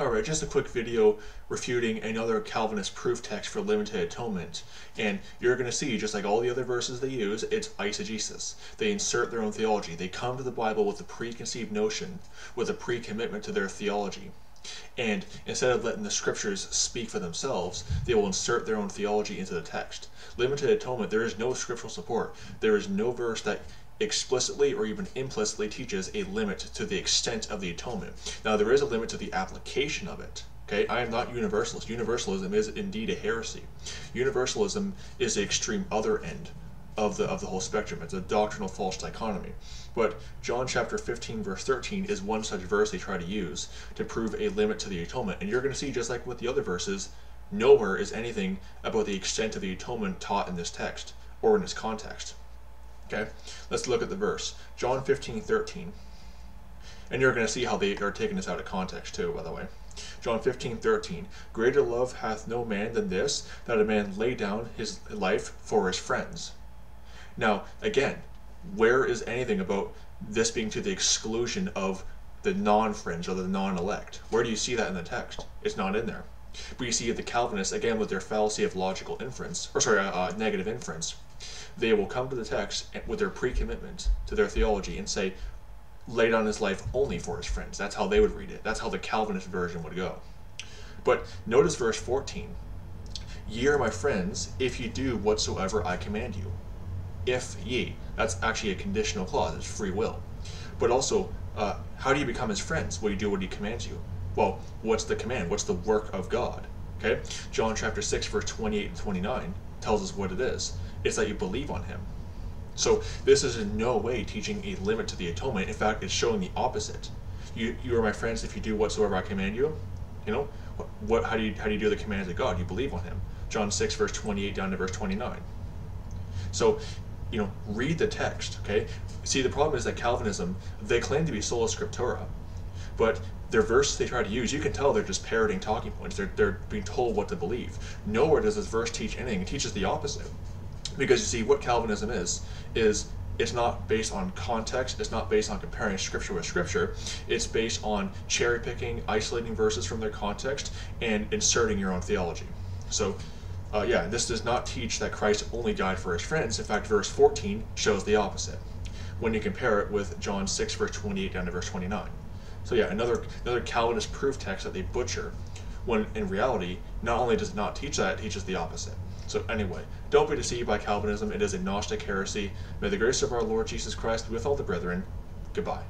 Alright, just a quick video refuting another Calvinist proof text for limited atonement. And you're going to see, just like all the other verses they use, it's eisegesis. They insert their own theology. They come to the Bible with a preconceived notion, with a pre-commitment to their theology. And instead of letting the scriptures speak for themselves, they will insert their own theology into the text. Limited atonement, there is no scriptural support. There is no verse that explicitly or even implicitly teaches a limit to the extent of the atonement. Now, there is a limit to the application of it. Okay, I am not universalist. Universalism is indeed a heresy. Universalism is the extreme other end of the of the whole spectrum. It's a doctrinal false dichotomy. But John chapter 15 verse 13 is one such verse they try to use to prove a limit to the atonement. And you're going to see just like with the other verses, nowhere is anything about the extent of the atonement taught in this text or in this context. Okay, let's look at the verse. John 15, 13. And you're going to see how they are taking this out of context too, by the way. John 15, 13. Greater love hath no man than this, that a man lay down his life for his friends. Now, again, where is anything about this being to the exclusion of the non-fringe or the non-elect? Where do you see that in the text? It's not in there. But you see the Calvinists, again, with their fallacy of logical inference, or sorry, uh, uh negative inference, they will come to the text with their pre-commitment to their theology and say, lay down his life only for his friends. That's how they would read it. That's how the Calvinist version would go. But notice verse 14. Ye are my friends if ye do whatsoever I command you. If ye. That's actually a conditional clause. It's free will. But also, uh, how do you become his friends? Well, you do what he commands you. Well, what's the command? What's the work of God? Okay? John chapter 6, verse 28 and 29 tells us what it is. It's that you believe on him. So this is in no way teaching a limit to the atonement. In fact, it's showing the opposite. You, you are my friends if you do whatsoever I command you. You know, what, what, how do you how do you do the commands of God? You believe on Him. John six verse twenty eight down to verse twenty nine. So, you know, read the text. Okay. See, the problem is that Calvinism they claim to be sola scriptura, but their verse they try to use, you can tell they're just parroting talking points. They're, they're being told what to believe. Nowhere does this verse teach anything. It teaches the opposite. Because you see, what Calvinism is, is it's not based on context, it's not based on comparing scripture with scripture, it's based on cherry picking, isolating verses from their context, and inserting your own theology. So, uh, yeah, this does not teach that Christ only died for his friends. In fact, verse 14 shows the opposite when you compare it with John 6, verse 28 down to verse 29. So, yeah, another, another Calvinist proof text that they butcher, when in reality, not only does it not teach that, it teaches the opposite. So anyway, don't be deceived by Calvinism. It is a Gnostic heresy. May the grace of our Lord Jesus Christ be with all the brethren. Goodbye.